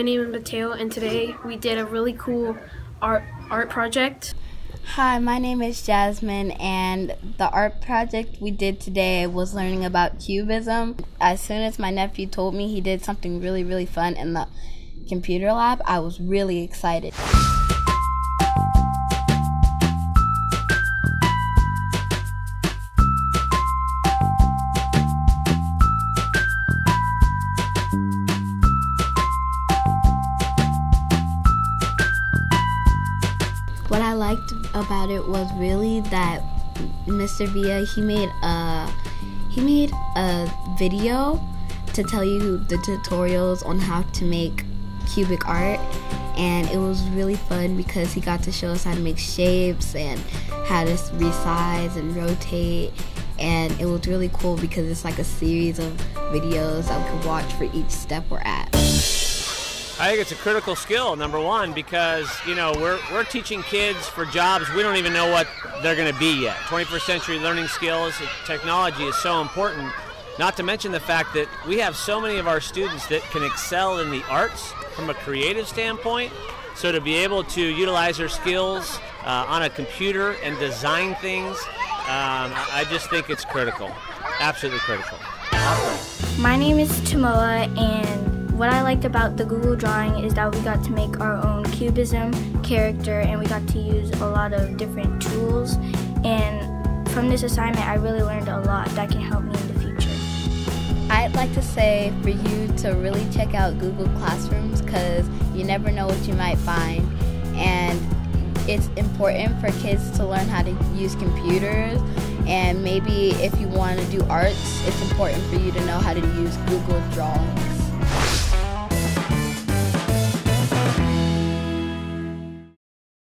My name is Mateo, and today we did a really cool art art project. Hi, my name is Jasmine, and the art project we did today was learning about cubism. As soon as my nephew told me he did something really, really fun in the computer lab, I was really excited. What I liked about it was really that Mr. Villa he made a he made a video to tell you the tutorials on how to make cubic art and it was really fun because he got to show us how to make shapes and how to resize and rotate and it was really cool because it's like a series of videos that we could watch for each step we're at. I think it's a critical skill, number one, because you know we're, we're teaching kids for jobs we don't even know what they're going to be yet. 21st century learning skills, technology is so important. Not to mention the fact that we have so many of our students that can excel in the arts from a creative standpoint. So to be able to utilize their skills uh, on a computer and design things, um, I just think it's critical, absolutely critical. My name is Tamoa, and what I liked about the Google drawing is that we got to make our own cubism character and we got to use a lot of different tools. And from this assignment, I really learned a lot that can help me in the future. I'd like to say for you to really check out Google Classrooms because you never know what you might find. And it's important for kids to learn how to use computers. And maybe if you want to do arts, it's important for you to know how to use Google Drawing.